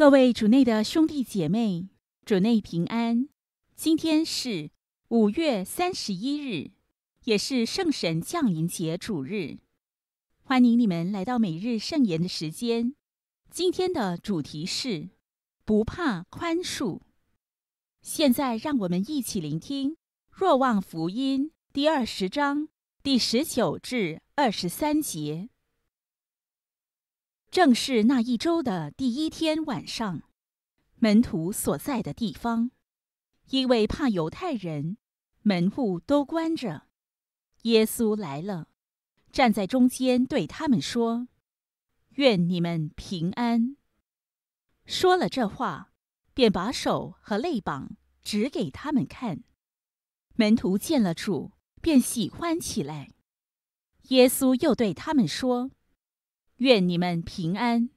各位主内的兄弟姐妹，主内平安。今天是五月三十一日，也是圣神降临节主日。欢迎你们来到每日圣言的时间。今天的主题是不怕宽恕。现在让我们一起聆听《若望福音》第二十章第十九至二十三节。正是那一周的第一天晚上，门徒所在的地方，因为怕犹太人，门户都关着。耶稣来了，站在中间，对他们说：“愿你们平安。”说了这话，便把手和肋膀指给他们看。门徒见了主，便喜欢起来。耶稣又对他们说。愿你们平安，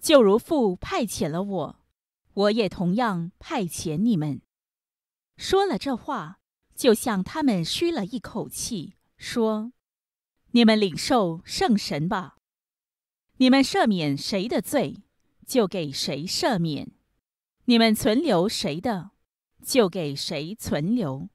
就如父派遣了我，我也同样派遣你们。说了这话，就向他们吁了一口气，说：“你们领受圣神吧。你们赦免谁的罪，就给谁赦免；你们存留谁的，就给谁存留。”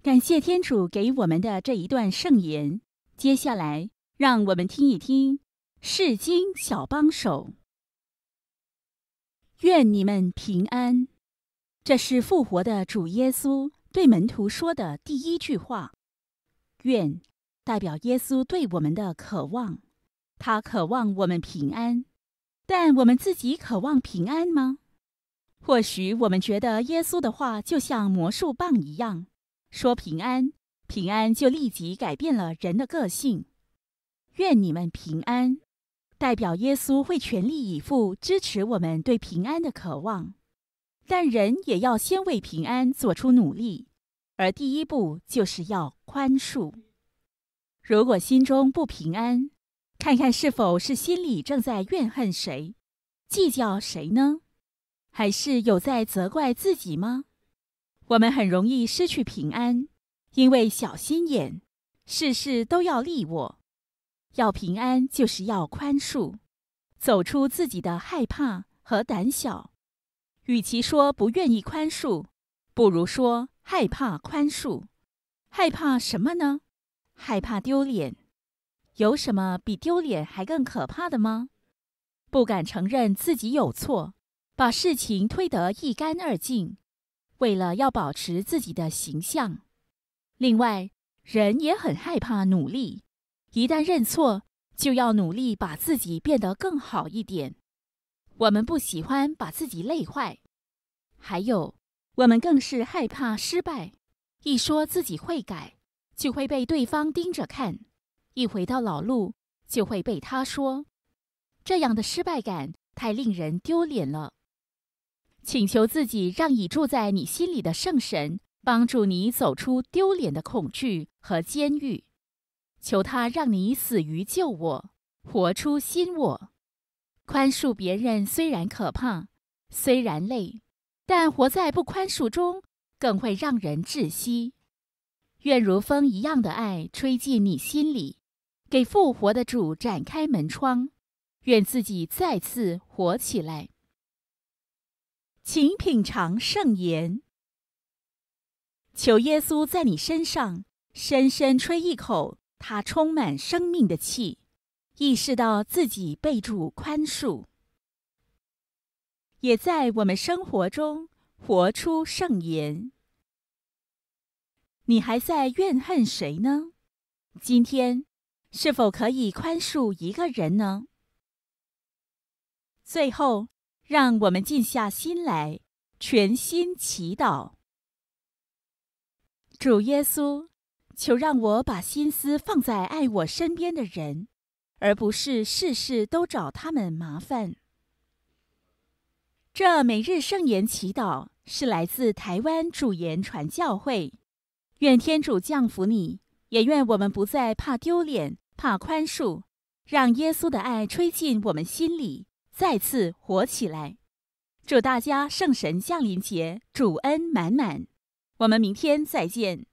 感谢天主给我们的这一段圣言。接下来。让我们听一听《释经小帮手》。愿你们平安。这是复活的主耶稣对门徒说的第一句话。愿代表耶稣对我们的渴望，他渴望我们平安。但我们自己渴望平安吗？或许我们觉得耶稣的话就像魔术棒一样，说平安，平安就立即改变了人的个性。愿你们平安，代表耶稣会全力以赴支持我们对平安的渴望，但人也要先为平安做出努力，而第一步就是要宽恕。如果心中不平安，看看是否是心里正在怨恨谁、计较谁呢？还是有在责怪自己吗？我们很容易失去平安，因为小心眼，事事都要利我。要平安，就是要宽恕，走出自己的害怕和胆小。与其说不愿意宽恕，不如说害怕宽恕。害怕什么呢？害怕丢脸。有什么比丢脸还更可怕的吗？不敢承认自己有错，把事情推得一干二净，为了要保持自己的形象。另外，人也很害怕努力。一旦认错，就要努力把自己变得更好一点。我们不喜欢把自己累坏，还有，我们更是害怕失败。一说自己会改，就会被对方盯着看；一回到老路，就会被他说。这样的失败感太令人丢脸了。请求自己，让已住在你心里的圣神帮助你走出丢脸的恐惧和监狱。求他让你死于救我，活出新我。宽恕别人虽然可怕，虽然累，但活在不宽恕中更会让人窒息。愿如风一样的爱吹进你心里，给复活的主展开门窗。愿自己再次活起来。请品尝圣言，求耶稣在你身上深深吹一口。他充满生命的气，意识到自己被主宽恕，也在我们生活中活出圣言。你还在怨恨谁呢？今天是否可以宽恕一个人呢？最后，让我们静下心来，全心祈祷。主耶稣。求让我把心思放在爱我身边的人，而不是事事都找他们麻烦。这每日圣言祈祷是来自台湾主言传教会。愿天主降福你，也愿我们不再怕丢脸、怕宽恕，让耶稣的爱吹进我们心里，再次活起来。祝大家圣神降临节主恩满满。我们明天再见。